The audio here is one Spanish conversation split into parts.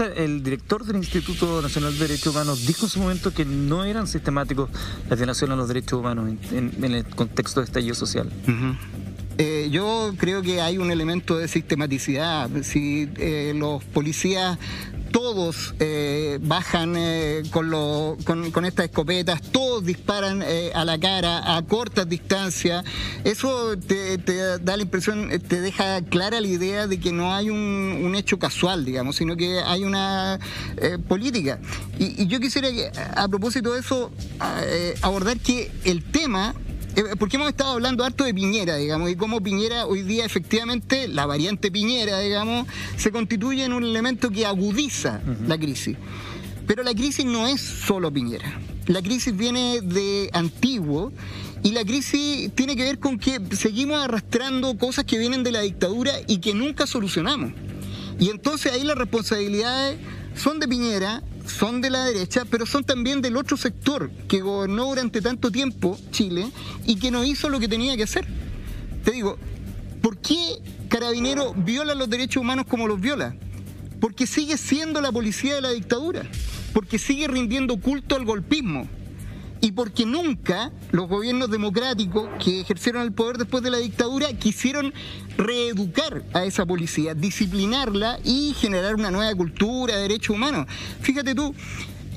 El director del Instituto Nacional de Derechos Humanos dijo en su momento que no eran sistemáticos las violaciones a los derechos humanos en, el contexto de estallido social. Eh, yo creo que hay un elemento de sistematicidad. Si eh, los policías todos eh, bajan eh, con, con, estas escopetas, todos disparan eh, a la cara a cortas distancias. Eso te, da la impresión, te deja clara la idea de que no hay un, hecho casual, digamos, sino que hay una política. Y, y, yo quisiera, a propósito de eso, abordar que el tema eh, porque hemos estado hablando harto de Piñera, digamos, y cómo Piñera hoy día efectivamente, la variante Piñera, digamos, se constituye en un elemento que agudiza la crisis. Pero la crisis no es solo Piñera. La crisis viene de antiguo y la crisis tiene que ver con que seguimos arrastrando cosas que vienen de la dictadura y que nunca solucionamos. Y entonces ahí las responsabilidades son de Piñera, son de la derecha, pero son también del otro sector que gobernó durante tanto tiempo Chile y que no hizo lo que tenía que hacer. Te digo, ¿por qué Carabinero viola los derechos humanos como los viola? Porque sigue siendo la policía de la dictadura, porque sigue rindiendo culto al golpismo y porque nunca los gobiernos democráticos que ejercieron el poder después de la dictadura quisieron reeducar a esa policía, disciplinarla y generar una nueva cultura de derechos humanos. Fíjate tú,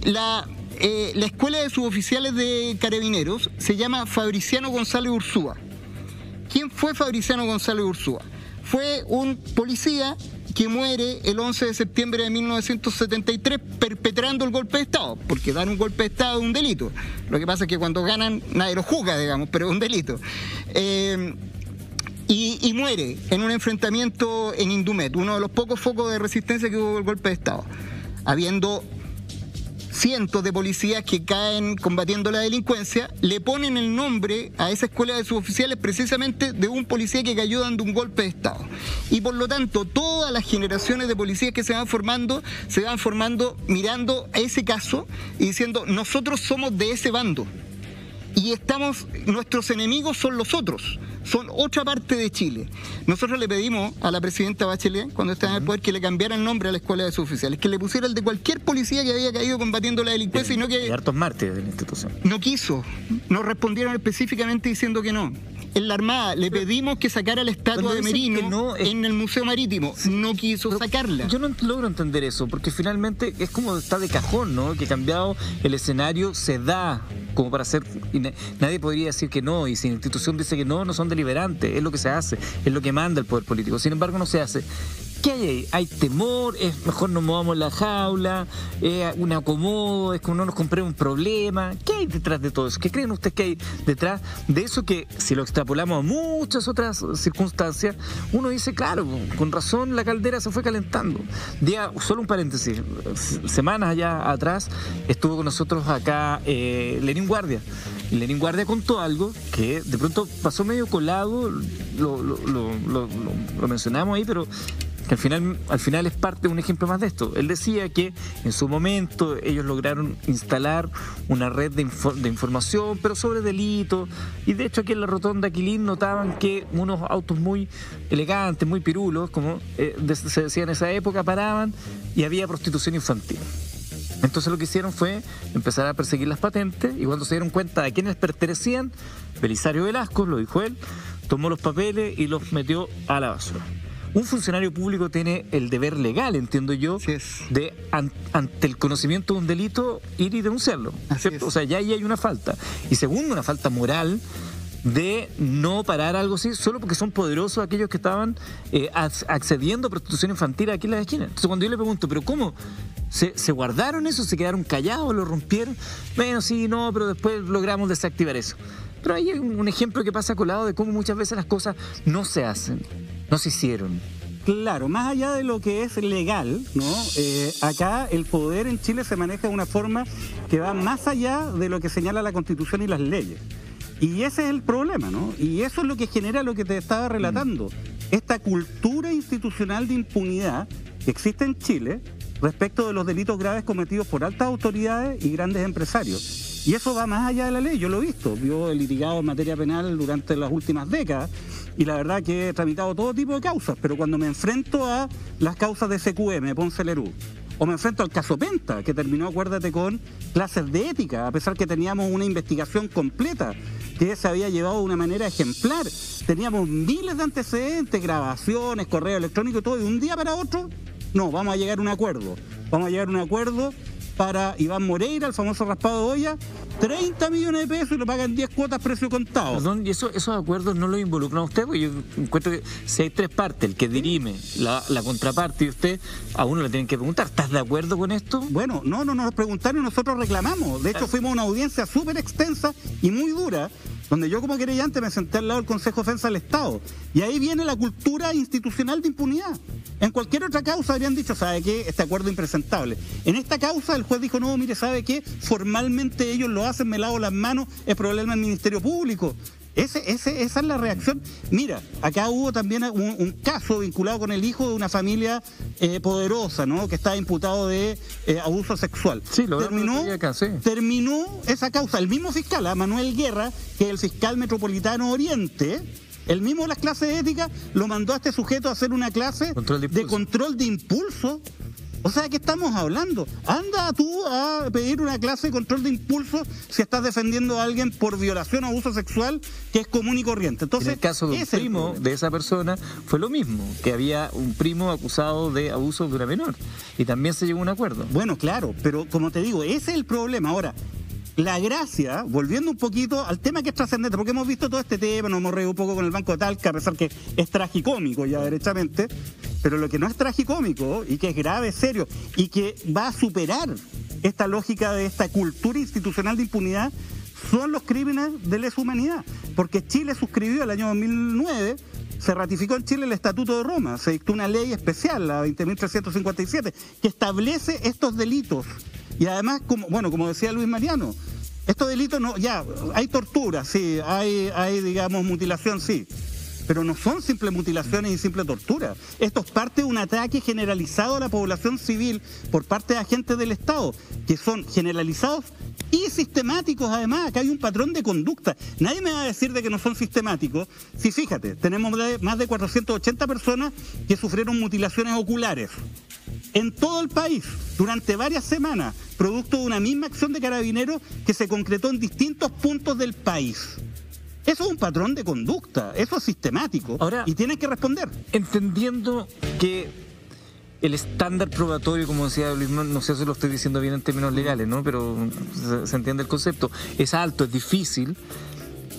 la, eh, la escuela de suboficiales de carabineros se llama Fabriciano González Ursúa. ¿Quién fue Fabriciano González Ursúa? Fue un policía que muere el 11 de septiembre de 1973 perpetrando el golpe de Estado, porque dar un golpe de Estado es un delito. Lo que pasa es que cuando ganan nadie lo juzga, digamos, pero es un delito. Eh, y, y, muere en un enfrentamiento en Indumet, uno de los pocos focos de resistencia que hubo el golpe de Estado, habiendo cientos de policías que caen combatiendo la delincuencia, le ponen el nombre a esa escuela de suboficiales precisamente de un policía que cayó dando un golpe de Estado. Y por lo tanto, todas las generaciones de policías que se van formando, se van formando mirando a ese caso y diciendo, nosotros somos de ese bando. Y estamos, nuestros enemigos son los otros son otra parte de Chile. Nosotros le pedimos a la presidenta Bachelet, cuando estaba en el poder, que le cambiara el nombre a la escuela de suboficiales, que le pusiera el de cualquier policía que había caído combatiendo la delincuencia y no que... hartos mártires de la institución. No quiso, nos respondieron específicamente diciendo que no. En la Armada le pedimos que sacara la estatua de Merino en el Museo Marítimo. no quiso sacarla. Yo no logro entender eso, porque finalmente es como está de cajón, ¿no? Que cambiado el escenario se da como para hacer. nadie podría decir que no, y si la institución dice que no, no son deliberantes, es lo que se hace, es lo que manda el poder político. Sin embargo, no se hace. ¿Qué hay ahí? Hay temor, es mejor nos movamos la jaula, es un acomodo, es como no nos compremos un problema. ¿Qué hay detrás de todo eso? ¿Qué creen ustedes que hay detrás de eso que, si lo extrapolamos a muchas otras circunstancias, uno dice, claro, con razón la caldera se fue calentando. Día, solo un paréntesis, semanas allá atrás estuvo con nosotros acá eh, Lenín Guardia. Y Lenín Guardia contó algo que de pronto pasó medio colado, lo, lo mencionamos ahí, pero que al final, al final es parte de un ejemplo más de esto. Él decía que en su momento ellos lograron instalar una red de, información, pero sobre delitos, y de hecho aquí en la rotonda Aquilín notaban que unos autos muy elegantes, muy pirulos, como eh, se decía en esa época, paraban y había prostitución infantil. Entonces lo que hicieron fue empezar a perseguir las patentes y cuando se dieron cuenta de quiénes pertenecían, Belisario Velasco, lo dijo él, tomó los papeles y los metió a la basura un funcionario público tiene el deber legal, entiendo yo, de ante el conocimiento de un delito ir y denunciarlo. O sea, ya ahí hay una falta. Y segundo, una falta moral de no parar algo así solo porque son poderosos aquellos que estaban eh, accediendo a prostitución infantil aquí en la esquina. Entonces cuando yo le pregunto, ¿pero cómo? ¿Se, ¿Se, guardaron eso? ¿Se quedaron callados? ¿Lo rompieron? Bueno, sí, no, pero después logramos desactivar eso. Pero hay un ejemplo que pasa colado de cómo muchas veces las cosas no se hacen no se hicieron. Claro, más allá de lo que es legal, ¿no? Eh, acá el poder en Chile se maneja de una forma que va más allá de lo que señala la Constitución y las leyes. Y ese es el problema, ¿no? Y eso es lo que genera lo que te estaba relatando. Esta cultura institucional de impunidad que existe en Chile respecto de los delitos graves cometidos por altas autoridades y grandes empresarios. Y eso va más allá de la ley, yo lo he visto. Yo he litigado en materia penal durante las últimas décadas y la verdad que he tramitado todo tipo de causas, pero cuando me enfrento a las causas de SQM, Ponce Lerú, O me enfrento al caso Penta, que terminó, acuérdate, con clases de ética, a pesar que teníamos una investigación completa que se había llevado de una manera ejemplar. Teníamos miles de antecedentes, grabaciones, correo electrónico y todo, de un día para otro, no, vamos a llegar a un acuerdo. Vamos a llegar a un acuerdo para Iván Moreira, el famoso raspado de olla, 30 millones de pesos y lo pagan 10 cuotas precio contado. Perdón, ¿y eso, esos acuerdos no los involucran a usted? Porque yo encuentro que si hay tres partes, el que dirime, la, la contraparte y usted, a uno le tienen que preguntar, ¿estás de acuerdo con esto? Bueno, no, no nos preguntaron y nosotros reclamamos. De hecho, fuimos a una audiencia súper extensa y muy dura donde yo como querellante me senté al lado del Consejo de Defensa del Estado. Y ahí viene la cultura institucional de impunidad. En cualquier otra causa habrían dicho, ¿sabe qué? Este acuerdo impresentable. En esta causa el juez dijo, no, mire, ¿sabe qué? Formalmente ellos lo hacen, me lavo las manos, es problema del Ministerio Público. Ese, ese, esa es la reacción. Mira, acá hubo también un, caso vinculado con el hijo de una familia eh, poderosa, ¿no? Que está imputado de eh, abuso sexual. Sí, lo terminó, acá, sí. terminó esa causa. El mismo fiscal, ¿ah? Manuel Guerra, que es el fiscal metropolitano Oriente, el mismo de las clases de ética lo mandó a este sujeto a hacer una clase de, control de impulso. O sea, ¿qué estamos hablando? Anda tú a pedir una clase de control de impulso si estás defendiendo a alguien por violación o abuso sexual que es común y corriente. Entonces, en el caso de un primo de esa persona fue lo mismo, que había un primo acusado de abuso de una menor y también se llegó a un acuerdo. Bueno, claro, pero como te digo, ese es el problema. Ahora, la gracia, volviendo un poquito al tema que es trascendente, porque hemos visto todo este tema, nos hemos reído un poco con el Banco de Talca, a pesar que es tragicómico ya derechamente, pero lo que no es tragicómico y que es grave, serio, y que va a superar esta lógica de esta cultura institucional de impunidad, son los crímenes de lesa humanidad. Porque Chile suscribió el año 2009 se ratificó en Chile el Estatuto de Roma, se dictó una ley especial, la 20.357, que establece estos delitos y además, como, bueno, como decía Luis Mariano, estos delitos no, ya, hay tortura, sí, hay, hay, digamos, mutilación, sí. Pero no son simples mutilaciones y simple tortura. Esto es parte de un ataque generalizado a la población civil por parte de agentes del Estado, que son generalizados y sistemáticos además. Acá hay un patrón de conducta. Nadie me va a decir de que no son sistemáticos. Si fíjate, tenemos más de 480 personas que sufrieron mutilaciones oculares en todo el país durante varias semanas, producto de una misma acción de carabineros que se concretó en distintos puntos del país. Eso es un patrón de conducta, eso es sistemático Ahora, y tienes que responder. Entendiendo que el estándar probatorio, como decía Luis, no sé si lo estoy diciendo bien en términos legales, ¿no? Pero se, se entiende el concepto. Es alto, es difícil.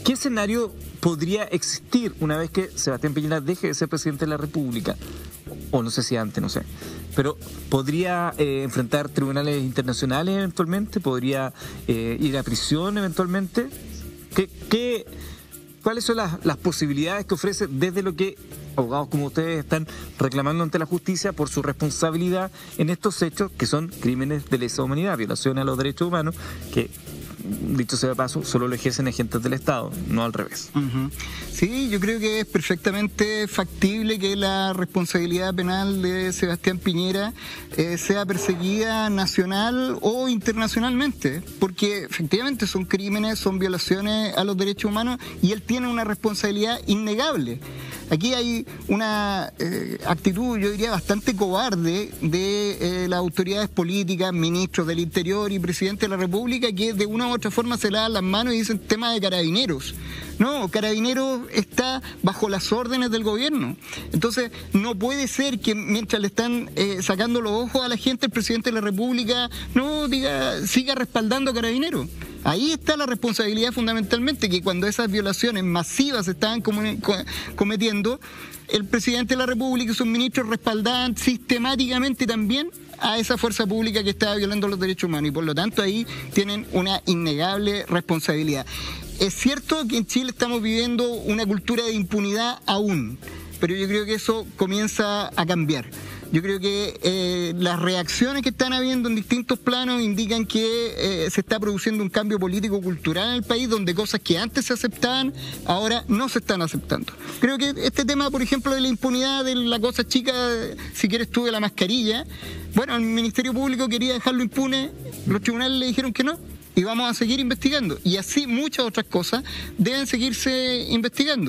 ¿Qué escenario podría existir una vez que Sebastián Piñera deje de ser presidente de la República? O no sé si antes, no sé. Pero podría eh, enfrentar tribunales internacionales eventualmente, podría eh, ir a prisión eventualmente. ¿Qué, qué, cuáles son las, posibilidades que ofrece desde lo que abogados como ustedes están reclamando ante la justicia por su responsabilidad en estos hechos que son crímenes de lesa humanidad, violaciones a los derechos humanos, que dicho sea de paso, solo lo ejercen agentes del Estado, no al revés. Sí, yo creo que es perfectamente factible que la responsabilidad penal de Sebastián Piñera eh, sea perseguida nacional o internacionalmente, porque efectivamente son crímenes, son violaciones a los derechos humanos y él tiene una responsabilidad innegable. Aquí hay una eh, actitud, yo diría, bastante cobarde de eh, las autoridades políticas, ministros del Interior y presidente de la República, que de una u otra forma se lavan las manos y dicen tema de carabineros. No, carabineros está bajo las órdenes del gobierno. Entonces, no puede ser que mientras le están eh, sacando los ojos a la gente, el presidente de la República no diga, siga respaldando carabineros. Ahí está la responsabilidad fundamentalmente, que cuando esas violaciones masivas se estaban cometiendo, el presidente de la República y sus ministros respaldaban sistemáticamente también a esa fuerza pública que estaba violando los derechos humanos y por lo tanto ahí tienen una innegable responsabilidad. Es cierto que en Chile estamos viviendo una cultura de impunidad aún, pero yo creo que eso comienza a cambiar. Yo creo que eh, las reacciones que están habiendo en distintos planos indican que eh, se está produciendo un cambio político-cultural en el país donde cosas que antes se aceptaban ahora no se están aceptando. Creo que este tema, por ejemplo, de la impunidad de la cosa chica, si quieres tú de la mascarilla, bueno, el Ministerio Público quería dejarlo impune, los tribunales le dijeron que no y vamos a seguir investigando. Y así muchas otras cosas deben seguirse investigando.